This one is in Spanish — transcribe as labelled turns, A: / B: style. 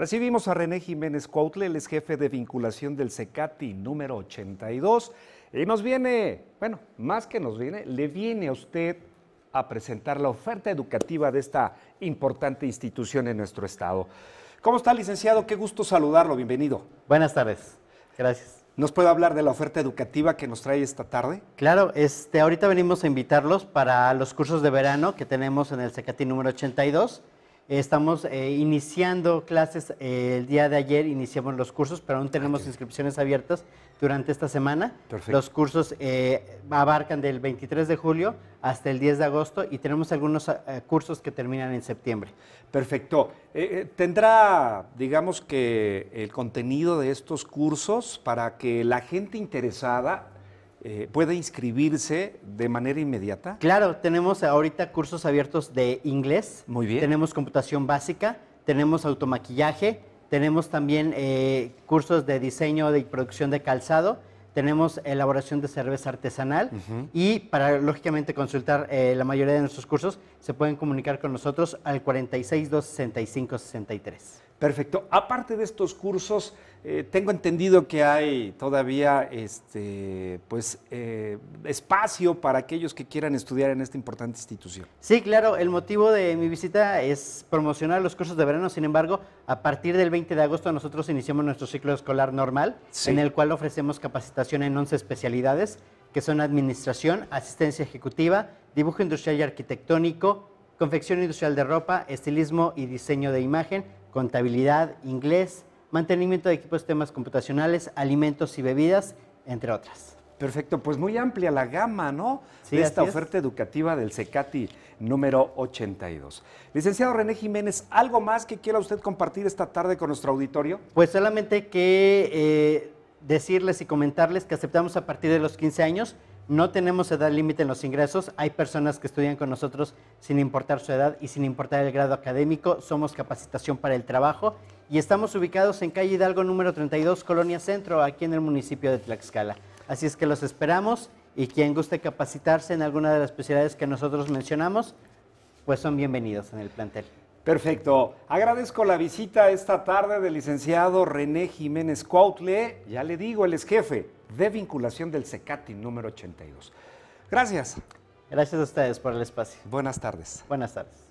A: Recibimos a René Jiménez Cuautle, él es jefe de vinculación del CECATI número 82, y nos viene, bueno, más que nos viene, le viene a usted a presentar la oferta educativa de esta importante institución en nuestro estado. ¿Cómo está, licenciado? Qué gusto saludarlo, bienvenido.
B: Buenas tardes, gracias.
A: ¿Nos puede hablar de la oferta educativa que nos trae esta tarde?
B: Claro, este, ahorita venimos a invitarlos para los cursos de verano que tenemos en el CECATI número 82. Estamos eh, iniciando clases eh, el día de ayer, iniciamos los cursos, pero aún tenemos inscripciones abiertas durante esta semana.
A: Perfecto.
B: Los cursos eh, abarcan del 23 de julio hasta el 10 de agosto y tenemos algunos cursos que terminan en septiembre.
A: Perfecto. ¿Tendrá, digamos que, el contenido de estos cursos para que la gente interesada eh, pueda inscribirse de manera inmediata?
B: Claro, tenemos ahorita cursos abiertos de inglés.
A: Muy bien.
B: Tenemos computación básica, tenemos automaquillaje, tenemos también eh, cursos de diseño y producción de calzado, tenemos elaboración de cerveza artesanal y para lógicamente consultar eh, la mayoría de nuestros cursos se pueden comunicar con nosotros al 46 265 63.
A: Perfecto. Aparte de estos cursos, eh, tengo entendido que hay todavía este, pues, eh, espacio para aquellos que quieran estudiar en esta importante institución.
B: Sí, claro, el motivo de mi visita es promocionar los cursos de verano, sin embargo, a partir del 20 de agosto nosotros iniciamos nuestro ciclo escolar normal,
A: Sí.
B: en el cual ofrecemos capacitación en 11 especialidades, que son administración, asistencia ejecutiva, dibujo industrial y arquitectónico, confección industrial de ropa, estilismo y diseño de imagen, contabilidad, inglés, mantenimiento de equipos temas computacionales, alimentos y bebidas, entre otras.
A: Perfecto, pues muy amplia la gama, ¿no?
B: Sí,
A: de esta
B: es.
A: oferta educativa del CECATI número 82. Licenciado René Jiménez, ¿algo más que quiera usted compartir esta tarde con nuestro auditorio?
B: Pues solamente que eh, decirles y comentarles que aceptamos a partir de los 15 años. No tenemos edad límite en los ingresos. Hay personas que estudian con nosotros sin importar su edad y sin importar el grado académico. Somos capacitación para el trabajo y estamos ubicados en calle Hidalgo número 32, Colonia Centro, aquí en el municipio de Tlaxcala. Así es que los esperamos y quien guste capacitarse en alguna de las especialidades que nosotros mencionamos, pues son bienvenidos en el plantel.
A: Perfecto. Agradezco la visita esta tarde del licenciado René Jiménez Cuautle. Ya le digo, él es jefe de vinculación del CECATI número 82. Gracias.
B: Gracias a ustedes por el espacio.
A: Buenas tardes.
B: Buenas tardes.